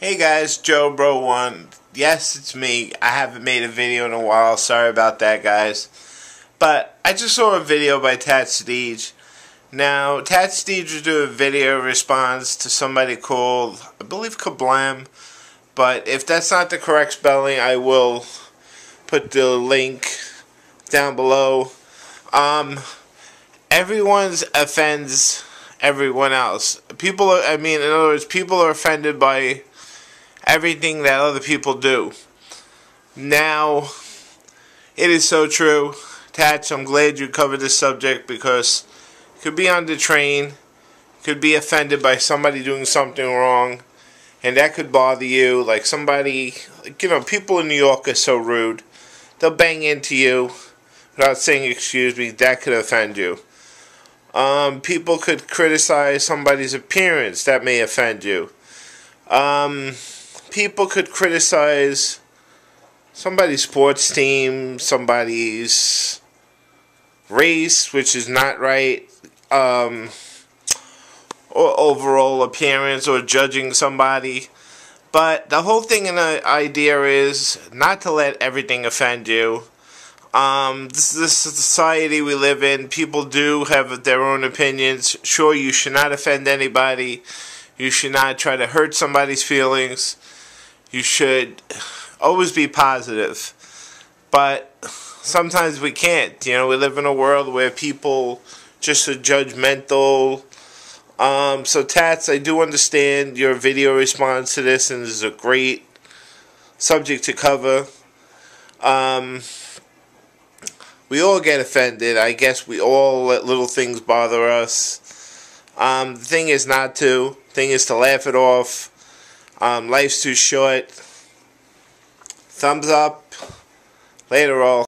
Hey guys, Joe Bro One. Yes, it's me. I haven't made a video in a while. Sorry about that, guys. But I just saw a video by tattsdeej. Now, tattsdeej was doing a video response to somebody called, I believe, Kablaam. But if that's not the correct spelling, I will put the link down below. Um, everyone's offends everyone else. People are, I mean, in other words, people are offended by everything that other people do. Now, it is so true. Tatch, I'm glad you covered this subject because could be on the train, could be offended by somebody doing something wrong, and that could bother you. Like somebody, like, you know, people in New York are so rude. They'll bang into you without saying excuse me. That could offend you. Um, people could criticize somebody's appearance. That may offend you. Um, people could criticize somebody's sports team, somebody's race, which is not right, um, or overall appearance, or judging somebody. But the whole thing in the idea is not to let everything offend you. Um, this, is a society we live in, people do have their own opinions. Sure, you should not offend anybody. You should not try to hurt somebody's feelings. You should always be positive. But sometimes we can't. You know, we live in a world where people just are judgmental. Um, so, Tats, I do understand your video response to this, and this is a great subject to cover. Um, we all get offended. I guess we all let little things bother us. Um, the thing is not to. The thing is to laugh it off. Um, life's too short. Thumbs up. Later all.